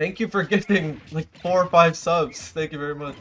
Thank you for gifting like four or five subs. Thank you very much.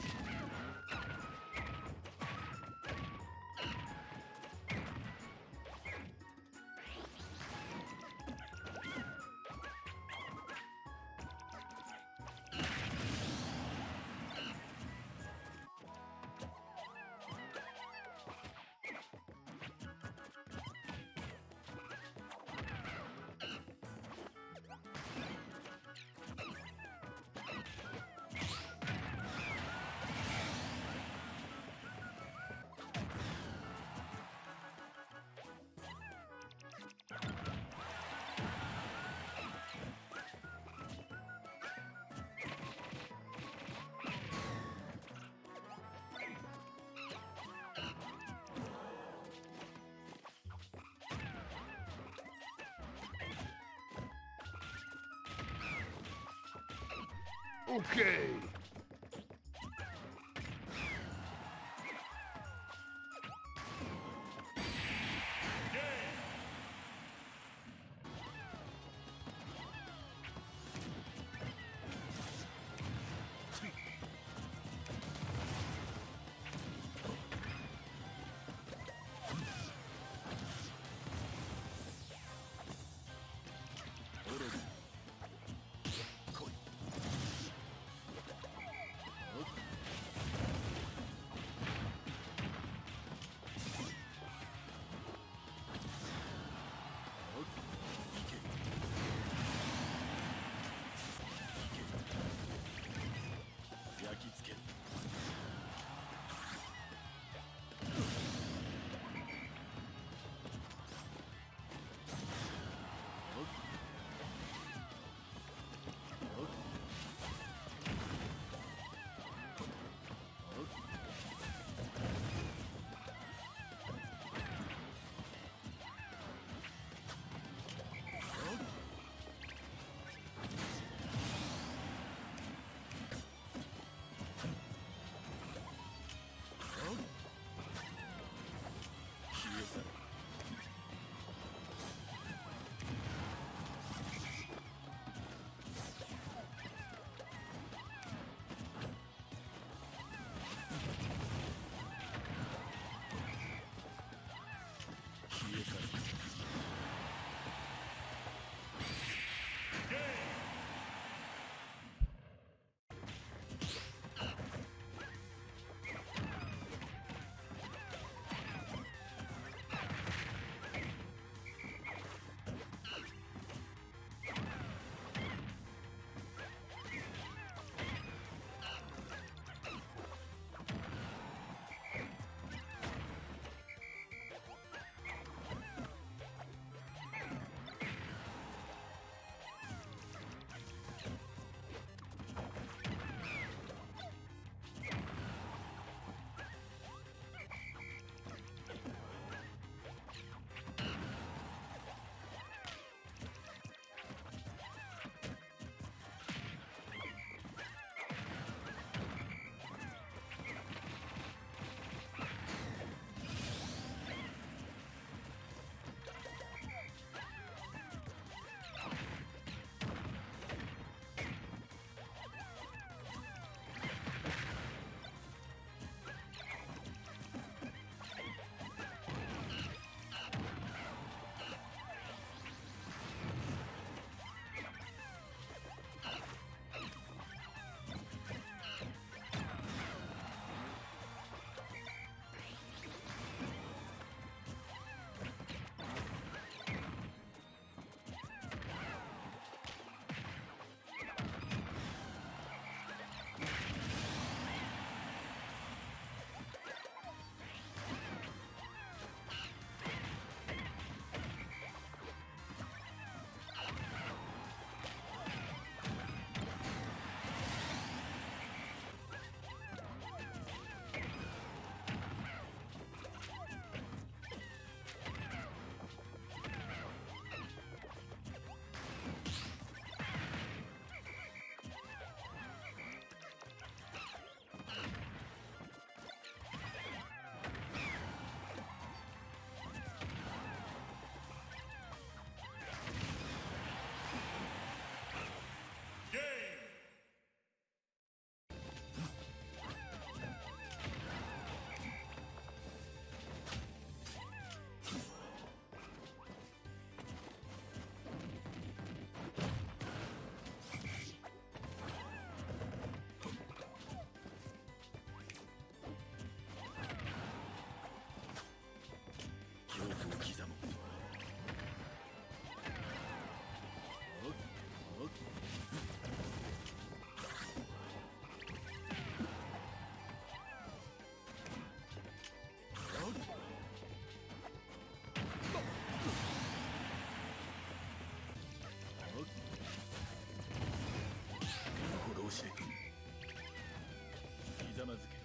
Okay. ざまずけ